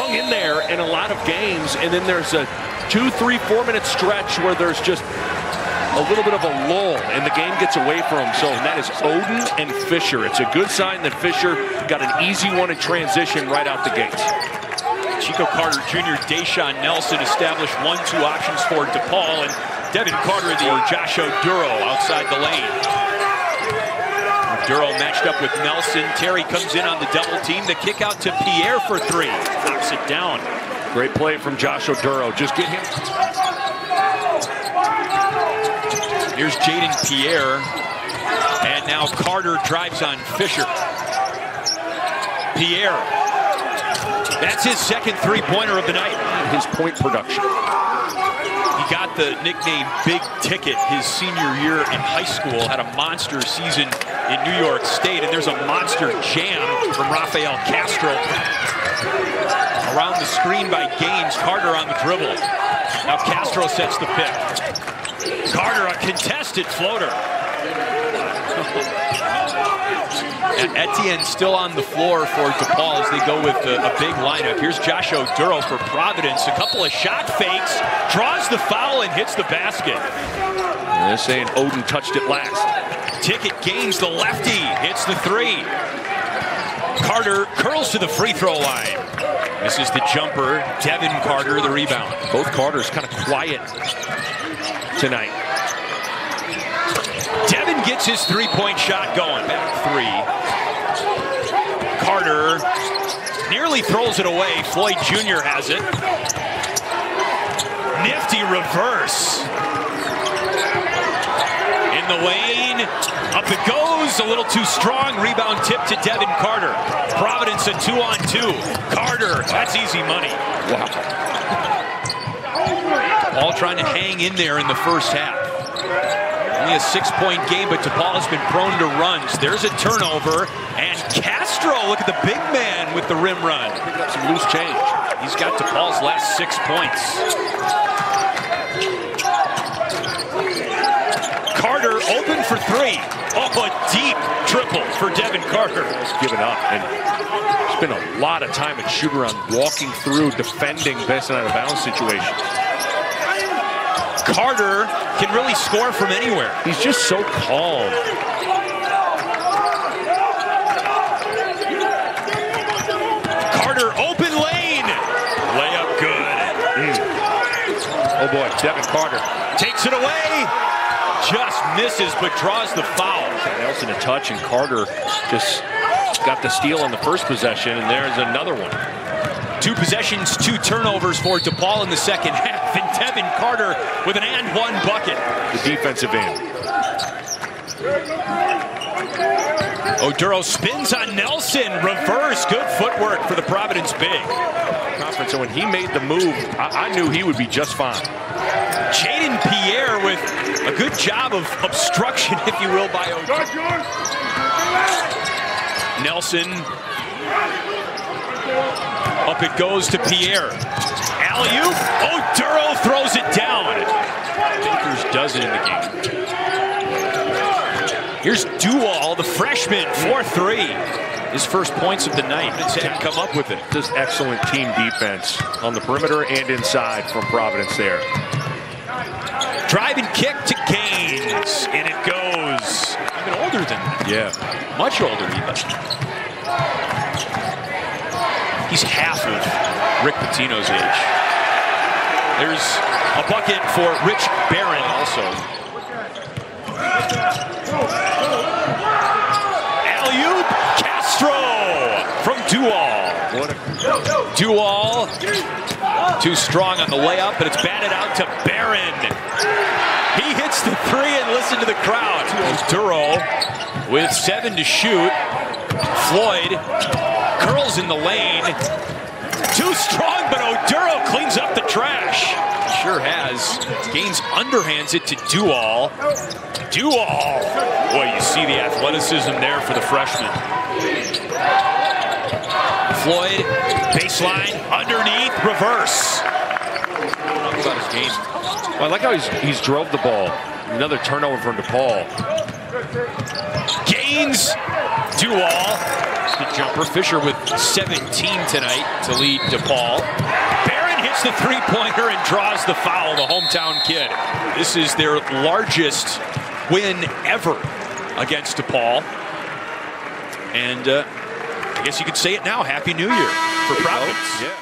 hung in there in a lot of games, and then there's a two, three, four minute stretch where there's just a little bit of a lull and the game gets away from him. So that is Oden and Fisher. It's a good sign that Fisher got an easy one in transition right out the gates. Chico Carter Jr., Da'Sean Nelson established one-two options for DePaul and Devin Carter the Josh Oduro outside the lane. Oduro matched up with Nelson. Terry comes in on the double team. The kick out to Pierre for three. Knocks it down. Great play from Josh Oduro. Just get him. Here's Jayden Pierre. And now Carter drives on Fisher. Pierre. That's his second three-pointer of the night. His point production. Got the nickname Big Ticket his senior year in high school. Had a monster season in New York State. And there's a monster jam from Rafael Castro. Around the screen by Gaines. Carter on the dribble. Now Castro sets the pick. Carter, a contested floater. And Etienne still on the floor for DePaul as they go with a, a, big lineup. Here's Josh Oduro for Providence. A couple of shot fakes, draws the foul and hits the basket. they're saying Oden touched it last. Ticket Gaines the lefty, hits the three. Carter curls to the free throw line. This is the jumper. Devin Carter, the rebound. Both Carters kind of quiet tonight. Devin gets his three-point shot going. Back three. Carter nearly throws it away. Floyd Jr. has it. Nifty reverse. In the lane. Up it goes. A little too strong. Rebound tip to Devin Carter. Providence a two on two. Carter. That's easy money. Wow. All trying to hang in there in the first half. Only a six-point game, but DePaul has been prone to runs. There's a turnover, and Castro, look at the big man with the rim run. Pick up some loose change. He's got DePaul's last six points. Carter open for three. Oh, a deep triple for Devin Carter. He's given up, and spent a lot of time at shoot around walking through, defending best out of bounds situations. Carter can really score from anywhere. He's just so calm. Carter, open lane. Layup good. Mm. Oh boy, Devin Carter. Takes it away. Just misses, but draws the foul. Nelson a touch, and Carter just got the steal on the first possession, and there's another one. Two possessions, two turnovers for DePaul in the second half, and Devin Carter with an and one bucket. The defensive end. Oduro spins on Nelson, reverse, good footwork for the Providence big. Conference, and when he made the move, I, I knew he would be just fine. Jayden Pierre with a good job of obstruction, if you will, by Oduro. Nelson up it goes to Pierre. Alley-oop. Oduro throws it down. Bakers does it in the game. Here's Dual, the freshman, 4-3. His first points of the night. It's had come up with it. Just excellent team defense on the perimeter and inside from Providence there. Drive and kick to Gaines. And it goes. Even older than that. Yeah. Much older even. He's half of Rick Pitino's age. There's a bucket for Rich Barron also. Alley-oop, Castro from Dual. Dual, too strong on the layup, but it's batted out to Barron. He hits the three and listen to the crowd. Duro with seven to shoot. Floyd curls in the lane. Too strong, but Oduro cleans up the trash. Sure has. Gaines underhands it to Dual. Dual. Boy, you see the athleticism there for the freshman. Floyd, baseline, underneath, reverse. About his game. Well, I like how he's, he's drove the ball. Another turnover from DePaul. Gaines Dual. The jumper. Fisher with 17 tonight to lead DePaul. Barron hits the three-pointer and draws the foul, the hometown kid. This is their largest win ever against DePaul. And uh, I guess you could say it now. Happy New Year for Providence. Yeah.